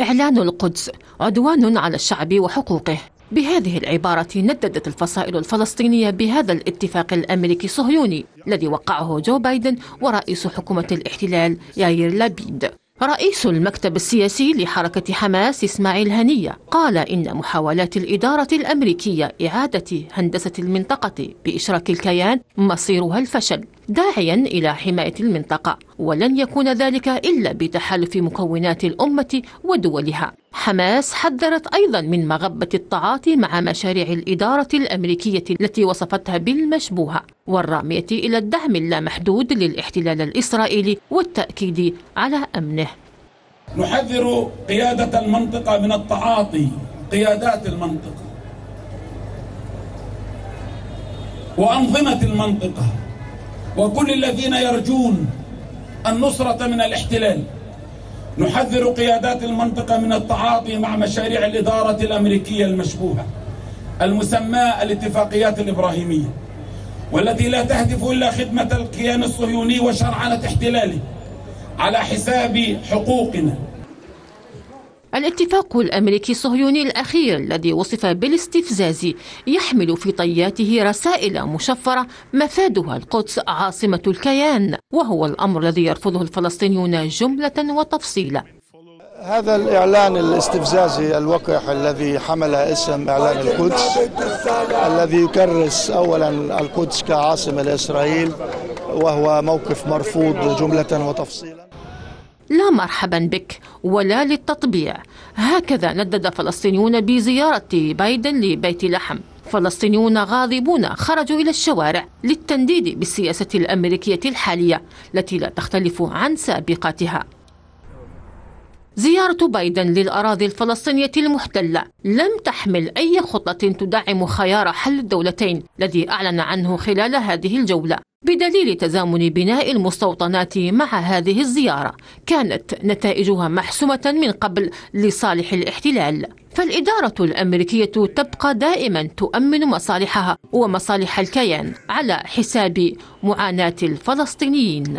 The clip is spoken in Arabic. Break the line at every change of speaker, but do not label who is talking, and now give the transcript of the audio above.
إعلان القدس عدوان على الشعب وحقوقه. بهذه العبارة نددت الفصائل الفلسطينية بهذا الاتفاق الأمريكي الصهيوني الذي وقعه جو بايدن ورئيس حكومة الاحتلال ياير لابيد. رئيس المكتب السياسي لحركة حماس إسماعيل هنية قال إن محاولات الإدارة الأمريكية إعادة هندسة المنطقة بإشراك الكيان مصيرها الفشل. داعيا إلى حماية المنطقة ولن يكون ذلك إلا بتحالف مكونات الأمة ودولها. حماس حذرت أيضا من مغبة التعاطي مع مشاريع الإدارة الأمريكية التي وصفتها بالمشبوهة والرامية إلى الدعم اللامحدود للاحتلال الإسرائيلي والتأكيد على أمنه.
نحذر قيادة المنطقة من التعاطي قيادات المنطقة وأنظمة المنطقة وكل الذين يرجون النصرة من الاحتلال. نحذر قيادات المنطقة من التعاطي مع مشاريع الإدارة الأمريكية المشبوهة المسماة الاتفاقيات الإبراهيمية والتي لا تهدف إلا خدمة الكيان الصهيوني وشرعنة احتلاله على حساب حقوقنا.
الاتفاق الأمريكي الصهيوني الأخير الذي وصف بالاستفزاز يحمل في طياته رسائل مشفرة مفادها القدس عاصمة الكيان وهو الأمر الذي يرفضه الفلسطينيون جملة وتفصيلا.
هذا الإعلان الاستفزازي الوقح الذي حمل اسم إعلان القدس الذي يكرس أولا القدس كعاصمة لإسرائيل وهو موقف مرفوض جملة وتفصيلا.
لا مرحبا بك ولا للتطبيع. هكذا ندد فلسطينيون بزيارة بايدن لبيت لحم. فلسطينيون غاضبون خرجوا إلى الشوارع للتنديد بالسياسة الأمريكية الحالية التي لا تختلف عن سابقتها زيارة بايدن للأراضي الفلسطينية المحتلة. لم تحمل أي خطة تدعم خيار حل الدولتين الذي أعلن عنه خلال هذه الجولة. بدليل تزامن بناء المستوطنات مع هذه الزيارة كانت نتائجها محسومة من قبل لصالح الاحتلال. فالإدارة الأمريكية تبقى دائما تؤمن مصالحها ومصالح الكيان على حساب معاناة الفلسطينيين.